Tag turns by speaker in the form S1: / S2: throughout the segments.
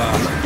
S1: uh,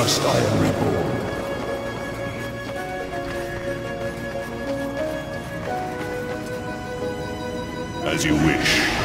S1: Dust I am reborn. As you wish.